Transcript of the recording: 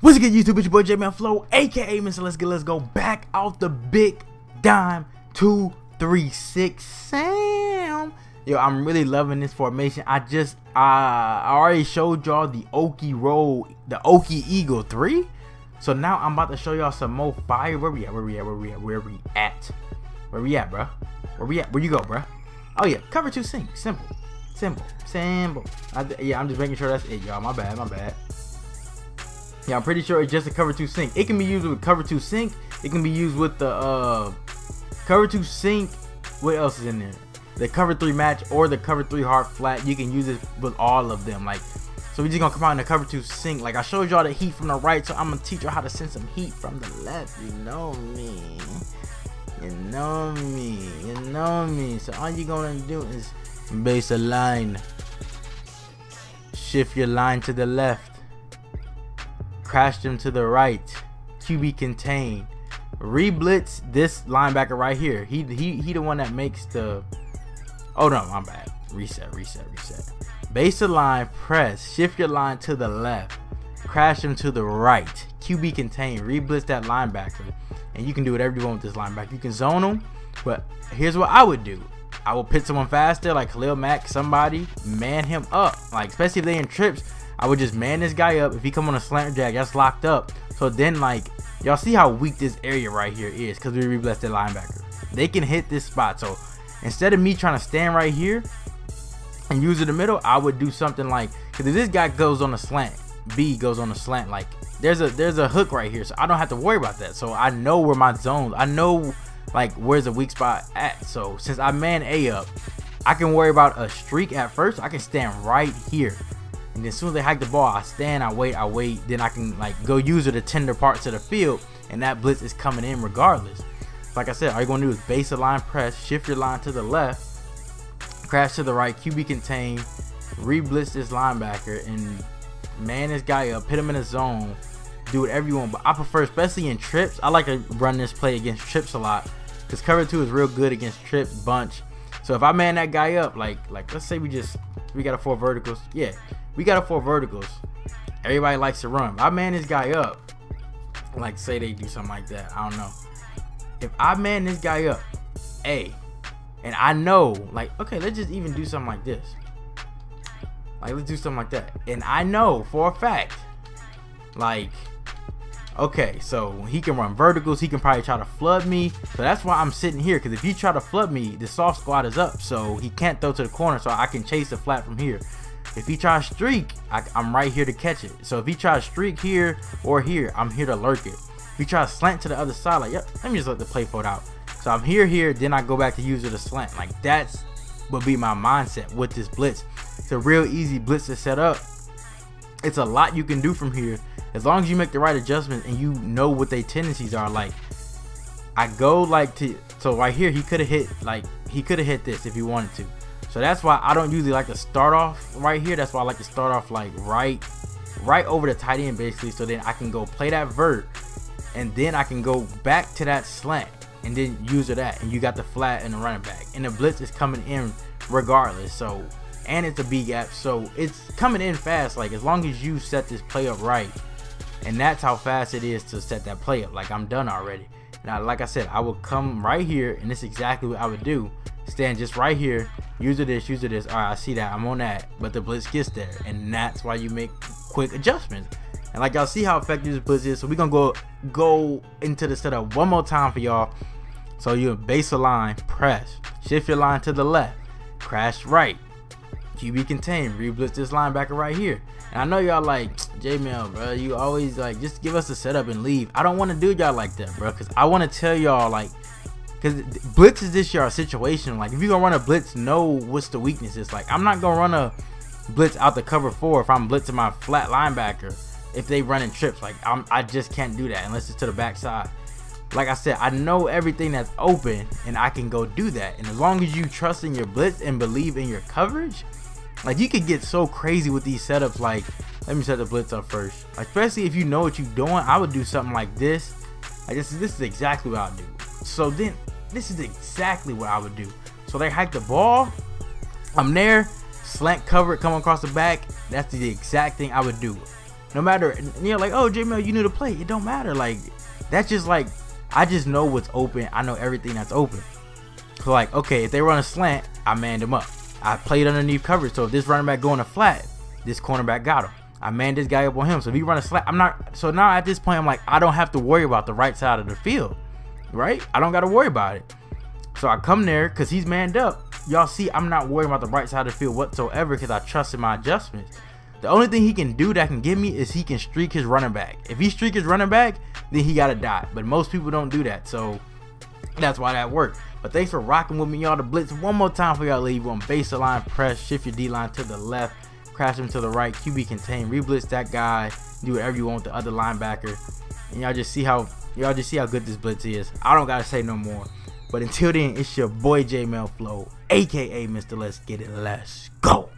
What's good YouTube? It's your boy J-Mell Flo, aka Mr. Let's Get Let's Go back off the big dime 236 Sam. Yo, I'm really loving this formation. I just uh, I already showed y'all the Oki roll, the Oki Eagle 3. So now I'm about to show y'all some more fire. Where we at? Where we at? Where we at? Where we at? Where we at, bro? Where we at? Where you go, bro? Oh yeah, cover two sync. Simple. Simple. Simple. I, yeah, I'm just making sure that's it, y'all. My bad, my bad. Yeah, I'm pretty sure it's just a cover 2 sync. It can be used with cover 2 sync. It can be used with the uh, cover 2 sync. What else is in there? The cover 3 match or the cover 3 hard flat. You can use it with all of them. Like, so we just gonna come out in the cover 2 sync. Like I showed y'all the heat from the right, so I'm gonna teach y'all how to send some heat from the left. You know me. You know me. You know me. So all you gonna do is base align. Shift your line to the left crash him to the right, QB contain, reblitz this linebacker right here. He he he the one that makes the. Oh no, I'm bad. Reset, reset, reset. Base the line, press, shift your line to the left, crash him to the right, QB contain, reblitz that linebacker, and you can do whatever you want with this linebacker. You can zone him, but here's what I would do. I will pit someone faster, like Khalil Mack, somebody, man him up. Like, especially if they in trips, I would just man this guy up. If he come on a slant jack, that's locked up. So then like y'all see how weak this area right here is because we reblitzed that linebacker. They can hit this spot. So instead of me trying to stand right here and use it in the middle, I would do something like because if this guy goes on a slant, B goes on a slant, like there's a there's a hook right here, so I don't have to worry about that. So I know where my zones, I know like where's the weak spot at. So since I man A up, I can worry about a streak at first. I can stand right here. And then as soon as they hike the ball, I stand, I wait, I wait. Then I can like go use the tender parts of the field, and that blitz is coming in regardless. Like I said, all you're gonna do is base align press, shift your line to the left, crash to the right, QB contain, re-blitz this linebacker, and man this guy up, hit him in a zone, do whatever you want. But I prefer, especially in trips, I like to run this play against trips a lot because cover two is real good against trips bunch. So if I man that guy up, like like let's say we just we got a four verticals, yeah, we got a four verticals. Everybody likes to run. I man this guy up. Like say they do something like that. I don't know. If I man this guy up, A, and I know, like, okay, let's just even do something like this. Like, let's do something like that. And I know for a fact, like, okay, so he can run verticals. He can probably try to flood me. So that's why I'm sitting here. Because if you try to flood me, the soft squat is up. So he can't throw to the corner. So I can chase the flat from here. If he tries streak, I, am right here to catch it. So if he tries streak here or here, I'm here to lurk it. If he tries slant to the other side, like, yep, let me just let the play fold out. So I'm here, here, then I go back to use it a slant. Like that's would be my mindset with this blitz. It's a real easy blitz to set up. It's a lot you can do from here as long as you make the right adjustments and you know what their tendencies are. Like I go like to so right here he could have hit like he could have hit this if he wanted to. So that's why I don't usually like to start off right here. That's why I like to start off like right, right over the tight end basically. So then I can go play that vert and then I can go back to that slant and then use it that. And you got the flat and the running back. And the blitz is coming in regardless. So, and it's a B gap. So it's coming in fast. Like as long as you set this play up right. And that's how fast it is to set that play up. Like I'm done already. Now, like I said, I would come right here and this is exactly what I would do stand just right here use this use it, this. All right i see that. I'm on that. But the blitz gets there and that's why you make quick adjustments. And like y'all see how effective this blitz is? So we're gonna go go into the setup one more time for y'all. So you base align press. Shift your line to the left. Crash right. QB contain, reblitz this linebacker right here. And I know y'all like, J-Mell, bro, you always like, just give us a setup and leave. I don't want to do y'all like that, bro, because I want to tell y'all, like, because blitz is this your situation. Like if you're gonna run a blitz, know what's the weaknesses. Like I'm not gonna run a blitz out the cover four if I'm blitzing my flat linebacker. If they running trips, like I'm, I just can't do that unless it's to the backside. Like I said, I know everything that's open and I can go do that. And as long as you trust in your blitz and believe in your coverage, like you could get so crazy with these setups. Like let me set the blitz up first. Especially if you know what you're doing, I would do something like this. Like this, this is exactly what I'll do. So then this is exactly what I would do. So they hike the ball. I'm there. Slant cover come across the back. That's the exact thing I would do. No matter, you're like, oh, J you knew to play. It don't matter. Like, that's just like, I just know what's open. I know everything that's open. So like, okay, if they run a slant, I manned him up. I played underneath coverage. So if this running back going a flat, this cornerback got him. I manned this guy up on him. So if he run a slant, I'm not. So now at this point, I'm like, I don't have to worry about the right side of the field, right? I don't got to worry about it. So I come there because he's manned up. Y'all see, I'm not worried about the right side of the field whatsoever because I trust in my adjustments. The only thing he can do that can get me is he can streak his running back. If he streak his running back, then he got to die. But most people don't do that. So that's why that worked. But thanks for rocking with me, y'all. The blitz one more time for y'all leave on base line press, shift your D line to the left, crash him to the right, QB contain, reblitz that guy, do whatever you want with the other linebacker. And y'all just see how y'all just see how good this blitz is. I don't gotta say no more. But until then, it's your boy J Flow, aka Mr. Let's Get It. Let's go.